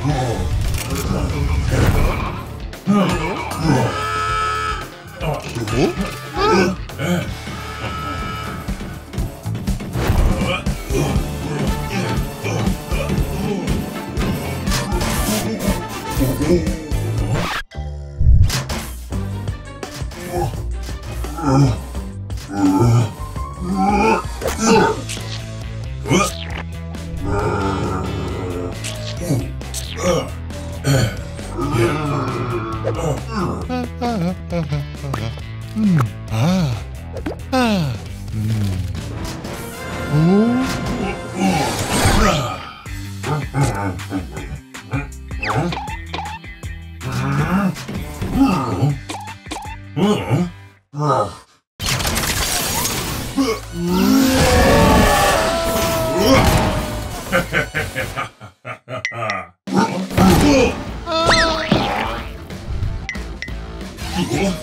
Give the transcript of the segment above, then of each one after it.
Oh. Mm-hmm. 哦。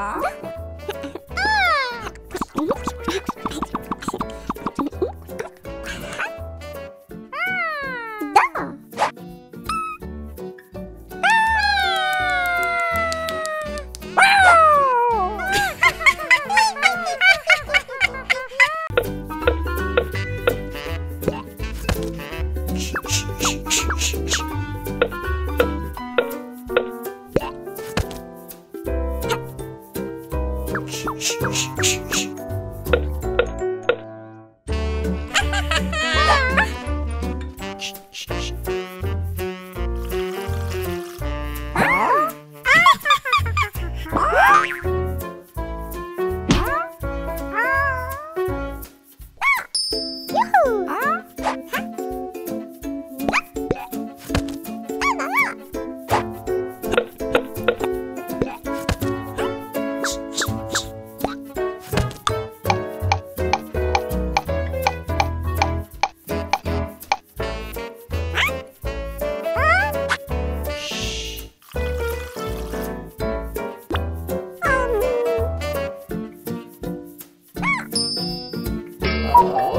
아. Shh, shh, shh, shh, shh. Oh.